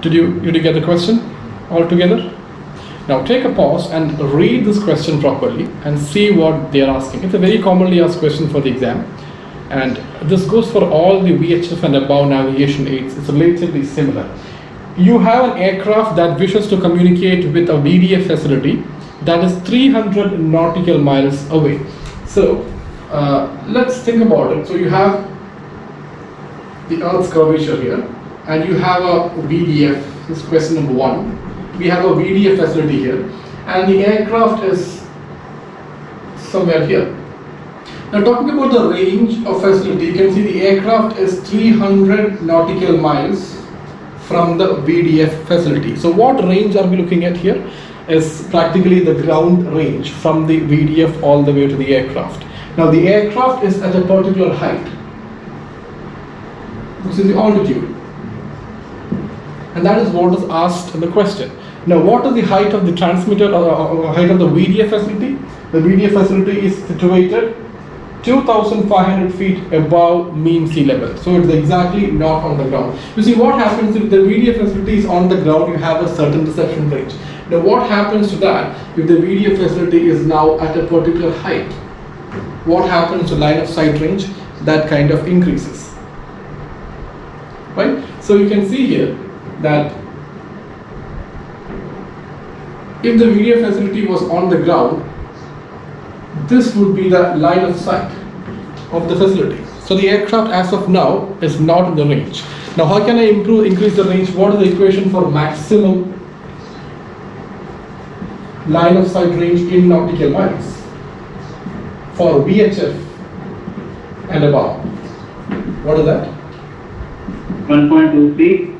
Did you, did you get the question altogether? Now take a pause and read this question properly and see what they are asking. It's a very commonly asked question for the exam. And this goes for all the VHF and above navigation aids. It's relatively similar. You have an aircraft that wishes to communicate with a VDF facility that is 300 nautical miles away. So uh, let's think about it. So you have the Earth's curvature here, and you have a VDF. This is question number one. We have a VDF facility here, and the aircraft is somewhere here. Now talking about the range of facility, you can see the aircraft is 300 nautical miles from the VDF facility. So what range are we looking at here? Is practically the ground range from the VDF all the way to the aircraft. Now the aircraft is at a particular height. This is the altitude. And that is what is asked in the question. Now what is the height of the transmitter, or uh, height of the VDF facility? The VDF facility is situated 2500 feet above mean sea level. So it's exactly not on the ground. You see what happens if the VDF facility is on the ground, you have a certain reception range. Now what happens to that if the VDF facility is now at a particular height? What happens to line of sight range? That kind of increases. Right? So you can see here that if the VDF facility was on the ground, this would be the line of sight of the facility. So the aircraft as of now is not in the range. Now how can I improve, increase the range? What is the equation for maximum line of sight range in nautical miles for VHF and above? What is that? 1.23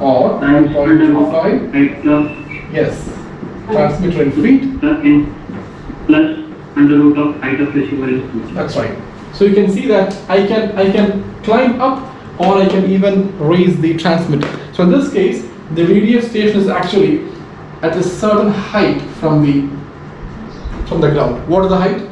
Or times under root 1.25? 8 plus Yes. Transmitter in feet. plus in plus under root of height of receiver is 2. That's right. So you can see that I can I can climb up or I can even raise the transmitter. So in this case, the radio station is actually at a certain height from the from the ground. What is the height?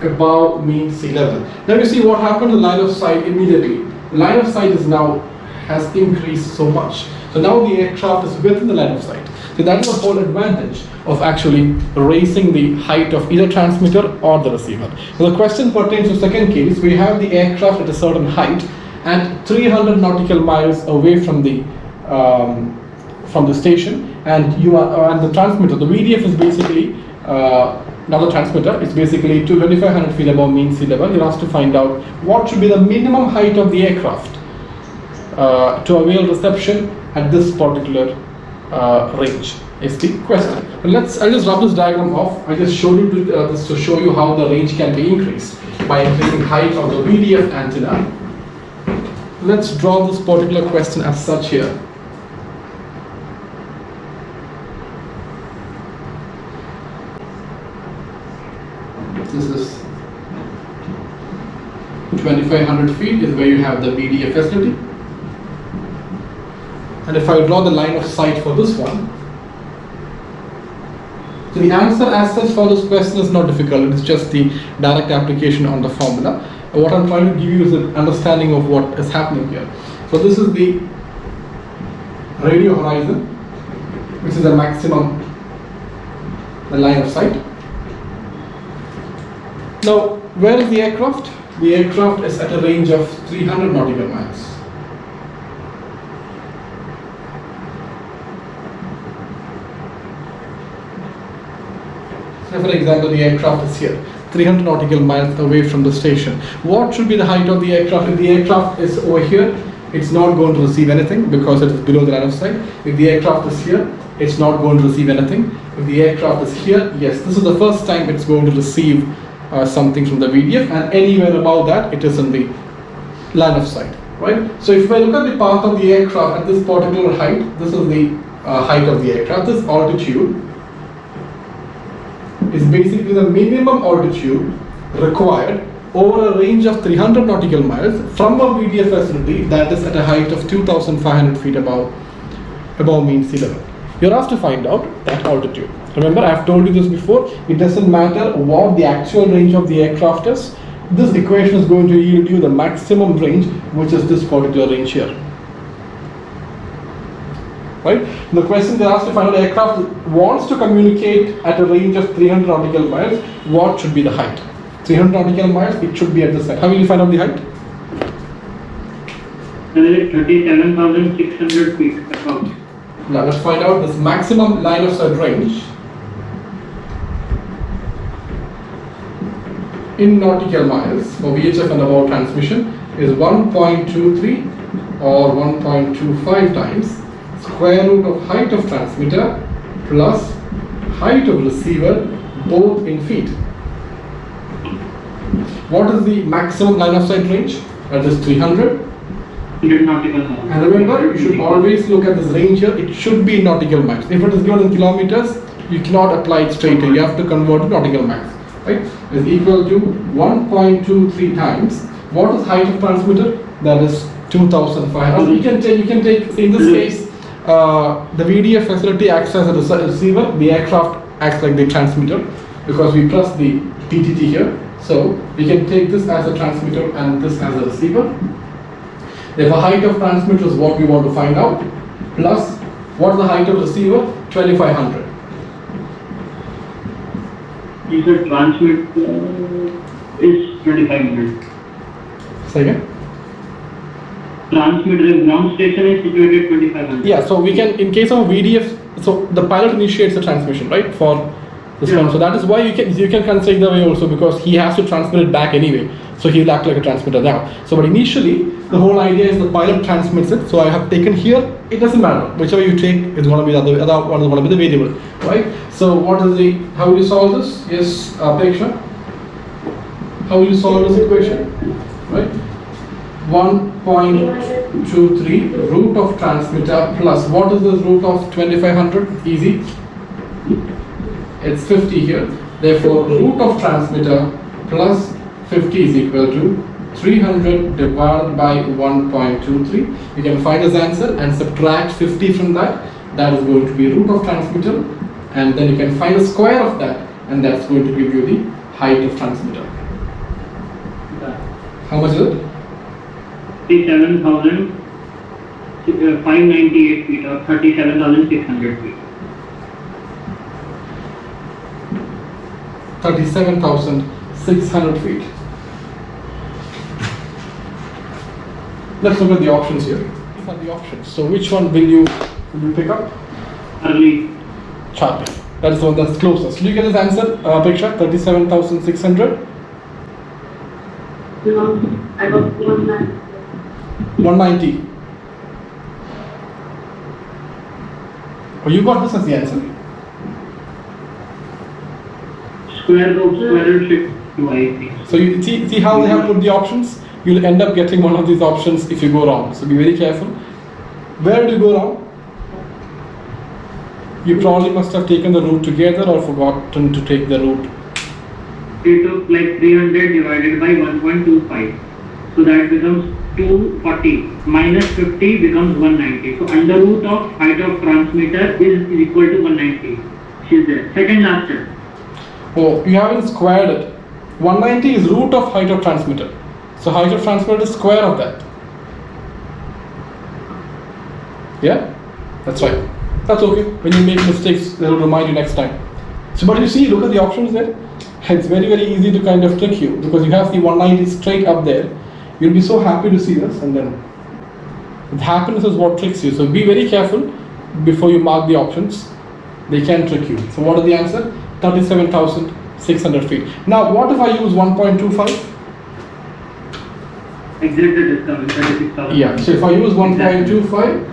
1,500 Above mean sea level. Now you see what happened to the line of sight immediately. The line of sight is now has increased so much. So now the aircraft is within the line of sight. So that is the whole advantage of actually raising the height of either transmitter or the receiver. So the question pertains to second case. We have the aircraft at a certain height and 300 nautical miles away from the um, from the station, and you are uh, and the transmitter. The VDF is basically uh, the transmitter. It's basically 2,500 feet above mean sea level. You're asked to find out what should be the minimum height of the aircraft uh, to avail reception at this particular uh, range is the question. But let's, I'll just rub this diagram off. I just showed you to, uh, to show you how the range can be increased by increasing height of the VDF antenna. Let's draw this particular question as such here. This is 2500 feet is where you have the VDF facility. And if I draw the line of sight for this one, so the answer as such for this question is not difficult, it's just the direct application on the formula. And What I'm trying to give you is an understanding of what is happening here. So this is the radio horizon, which is the maximum the line of sight. Now, where is the aircraft? The aircraft is at a range of 300 nautical miles. So for example, the aircraft is here, 300 nautical miles away from the station. What should be the height of the aircraft? If the aircraft is over here, it's not going to receive anything because it is below the line of sight. If the aircraft is here, it's not going to receive anything. If the aircraft is here, yes, this is the first time it's going to receive uh, something from the VDF, and anywhere above that, it is in the line of sight, right? So if I look at the path of the aircraft at this particular height, this is the uh, height of the aircraft, this altitude is basically the minimum altitude required over a range of 300 nautical miles from a VDF facility that is at a height of 2,500 feet above, above mean sea level. You're asked to find out that altitude. Remember, I've told you this before, it doesn't matter what the actual range of the aircraft is, this equation is going to yield you the maximum range, which is this particular range here. Right? The question they asked if an aircraft wants to communicate at a range of 300 nautical miles, what should be the height? 300 nautical miles, it should be at this height. How will you find out the height? That is 37,600 feet about. Now let's find out this maximum line of sight range in nautical miles for VHF and above transmission is 1.23 or 1.25 times square root of height of transmitter plus height of receiver both in feet. What is the maximum line of sight range? That is 300 100 nautical miles. and remember, you should always look at this range here. It should be nautical miles. If it is given in kilometers, you cannot apply it straight away. You have to convert to nautical miles. Right? Is equal to 1.23 times. What is height of transmitter? That is 2,500. You can take. You can take. In this case, uh, the VDF facility acts as a receiver. The aircraft acts like the transmitter because we press the PTT here. So we can take this as a transmitter and this as a receiver. Therefore, height of transmitter is what we want to find out. Plus, what is the height of receiver? 2500. You said transmit uh, is 2500. Second. Transmitter, the ground station is situated 2500. Yeah, so we can, in case of VDF, so the pilot initiates the transmission, right? For Yeah. one. So that is why you can you can consider the way also because he has to transmit it back anyway. So he will act like a transmitter now. So but initially the whole idea is the pilot transmits it. So I have taken here, it doesn't matter. Whichever you take it's gonna be the other other one is gonna be the variable. Right? So what is the how will you solve this? Yes, Apeksha? How will you solve this equation? Right? 1.23 root of transmitter plus what is the root of 2500? Easy. It's 50 here. Therefore, root of transmitter plus 50 is equal to 300 divided by 1.23. You can find this answer and subtract 50 from that. That is going to be root of transmitter. And then you can find the square of that. And that's going to give you the height of transmitter. How much is it? 37,000, uh, 598 feet or 37,600 feet. 37,600 feet. Let's look at the options here. These are the options. So which one will you will you pick up? Early, Charlie. That is the one that's closest. Do you get this answer, uh, Apeksha? 37,600? No, I got one nine. 190. Oh, you got this as the answer. square root, square root shift to IP. So you see, see how they have put the options? You'll end up getting one of these options if you go wrong. So be very careful. Where do you go wrong? You probably must have taken the root together or forgotten to take the root. They took like 300 divided by 1.25. So that becomes 240 minus 50 becomes 190. So under root of height of transmitter is, is equal to 190. She's there. Second answer. Oh, You haven't squared it. 190 is root of height of transmitter. So height of transmitter is square of that. Yeah? That's right. That's okay. When you make mistakes, they'll remind you next time. So, but you see, look at the options there. It's very, very easy to kind of trick you because you have the 190 straight up there. You'll be so happy to see this and then happiness is what tricks you. So be very careful before you mark the options. They can trick you. So what is the answer? 37,600 feet. Now, what if I use 1.25? Exit the discount 36,000. Yeah, so if I use 1.25,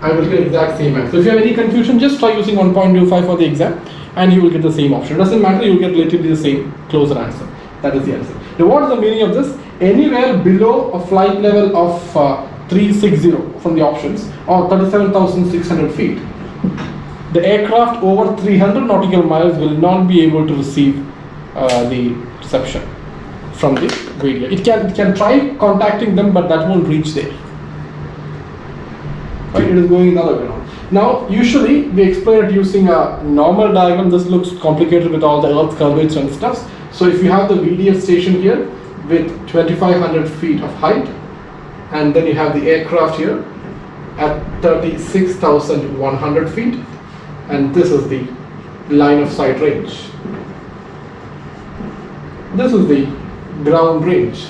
I will get exact same answer. So if you have any confusion, just try using 1.25 for the exam and you will get the same option. It doesn't matter, you will get relatively the same closer answer. That is the answer. Now what is the meaning of this? Anywhere below a flight level of uh, 360 from the options or 37,600 feet, the aircraft over 300 nautical miles will not be able to receive uh, the reception from the radio. It can, it can try contacting them, but that won't reach there. Right? It is going another way around. Now, usually we explain it using a normal diagram. This looks complicated with all the earth curvature and stuff. So, if you have the VDF station here, with 2500 feet of height and then you have the aircraft here at 36,100 feet and this is the line of sight range. This is the ground range.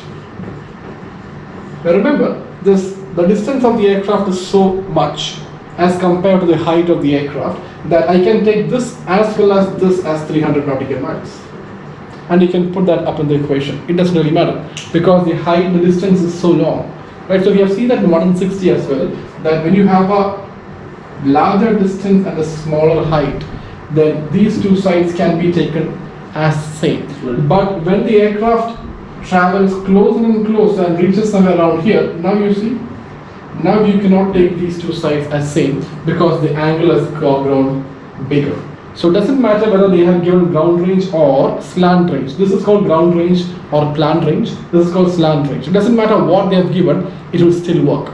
Now remember, this the distance of the aircraft is so much as compared to the height of the aircraft that I can take this as well as this as 300 nautical miles. And you can put that up in the equation. It doesn't really matter because the height, the distance is so long. Right, so we have seen that in 160 as well, that when you have a larger distance and a smaller height, then these two sides can be taken as same. But when the aircraft travels closer and closer and reaches somewhere around here, now you see, now you cannot take these two sides as same because the angle has grown bigger. So it doesn't matter whether they have given ground range or slant range. This is called ground range or plan range. This is called slant range. It doesn't matter what they have given, it will still work.